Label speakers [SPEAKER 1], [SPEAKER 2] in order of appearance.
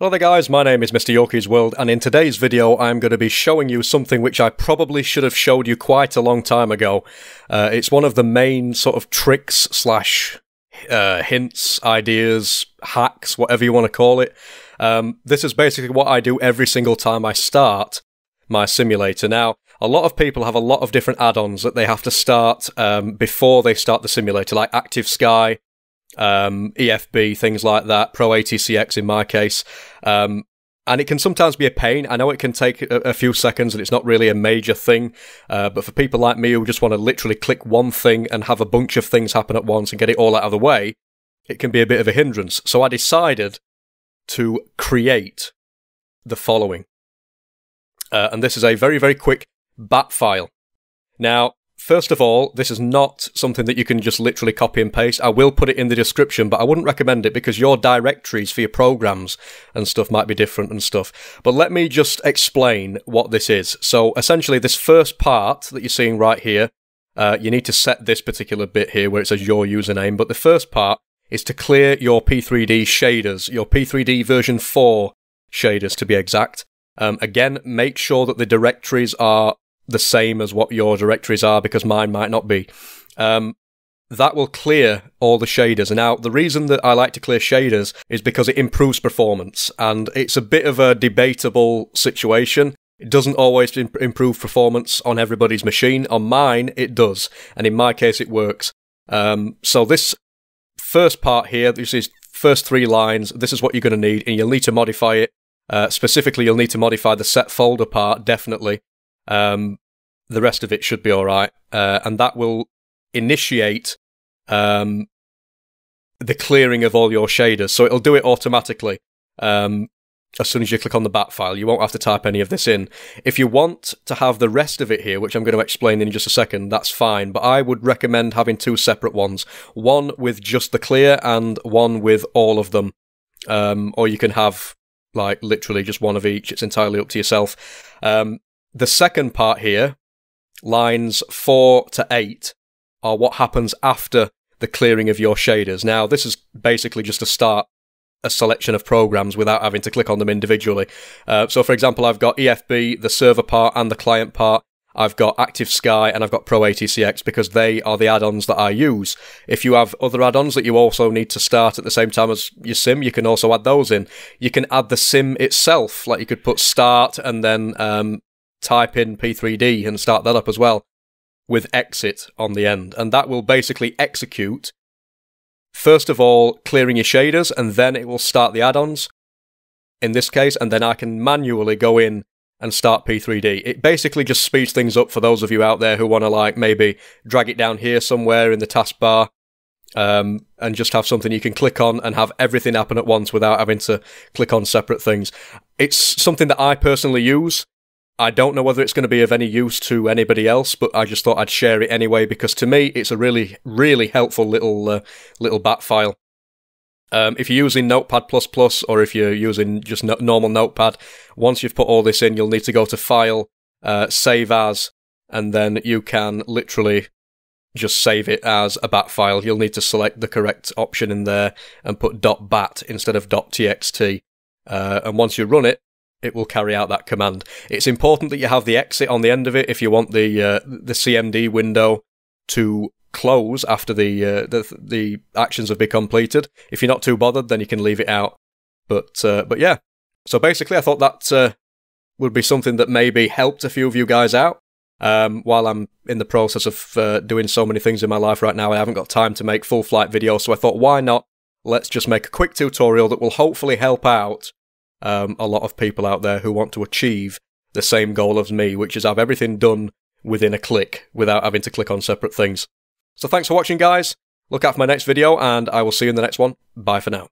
[SPEAKER 1] Hello there guys, my name is Mr. Yorkie's World and in today's video I'm going to be showing you something which I probably should have showed you quite a long time ago. Uh, it's one of the main sort of tricks slash uh, hints, ideas, hacks, whatever you want to call it. Um, this is basically what I do every single time I start my simulator. Now, a lot of people have a lot of different add-ons that they have to start um, before they start the simulator, like Active Sky, um, EFB, things like that, Pro ATCX in my case. Um, and it can sometimes be a pain. I know it can take a, a few seconds and it's not really a major thing. Uh, but for people like me who just want to literally click one thing and have a bunch of things happen at once and get it all out of the way, it can be a bit of a hindrance. So I decided to create the following. Uh, and this is a very, very quick bat file. Now, First of all, this is not something that you can just literally copy and paste. I will put it in the description, but I wouldn't recommend it because your directories for your programs and stuff might be different and stuff. But let me just explain what this is. So essentially, this first part that you're seeing right here, uh, you need to set this particular bit here where it says your username. But the first part is to clear your P3D shaders, your P3D version 4 shaders to be exact. Um, again, make sure that the directories are the same as what your directories are because mine might not be. Um, that will clear all the shaders. And now, the reason that I like to clear shaders is because it improves performance, and it's a bit of a debatable situation. It doesn't always improve performance on everybody's machine. On mine, it does, and in my case, it works. Um, so this first part here, this is first three lines. This is what you're going to need, and you'll need to modify it. Uh, specifically, you'll need to modify the set folder part definitely um, the rest of it should be all right, uh, and that will initiate um, the clearing of all your shaders. So it'll do it automatically. Um, as soon as you click on the bat file, you won't have to type any of this in. If you want to have the rest of it here, which I'm going to explain in just a second, that's fine. But I would recommend having two separate ones one with just the clear and one with all of them. Um, or you can have like literally just one of each. It's entirely up to yourself. Um, the second part here, lines 4 to 8, are what happens after the clearing of your shaders. Now, this is basically just to start a selection of programs without having to click on them individually. Uh, so, for example, I've got EFB, the server part, and the client part. I've got Active Sky and I've got Pro ATCX because they are the add-ons that I use. If you have other add-ons that you also need to start at the same time as your sim, you can also add those in. You can add the sim itself, like you could put start and then um, type in P3D and start that up as well with exit on the end. And that will basically execute, first of all, clearing your shaders, and then it will start the add ons in this case, and then I can manually go in and start P3D. It basically just speeds things up for those of you out there who want to, like, maybe drag it down here somewhere in the taskbar. Um, and just have something you can click on and have everything happen at once without having to click on separate things. It's something that I personally use. I don't know whether it's going to be of any use to anybody else, but I just thought I'd share it anyway because to me it's a really, really helpful little uh, little bat file. Um, if you're using Notepad++ or if you're using just no- normal Notepad, once you've put all this in, you'll need to go to File, uh, Save As, and then you can literally just save it as a bat file. You'll need to select the correct option in there and put .bat instead of .txt. Uh, and once you run it, it will carry out that command. It's important that you have the exit on the end of it if you want the uh, the CMD window to close after the, uh, the the actions have been completed. If you're not too bothered, then you can leave it out. But uh, but yeah, so basically, I thought that uh, would be something that maybe helped a few of you guys out. Um, while I'm in the process of uh, doing so many things in my life right now, I haven't got time to make full flight videos. So I thought, why not? Let's just make a quick tutorial that will hopefully help out um, a lot of people out there who want to achieve the same goal as me, which is have everything done within a click without having to click on separate things. So thanks for watching, guys. Look out for my next video, and I will see you in the next one. Bye for now.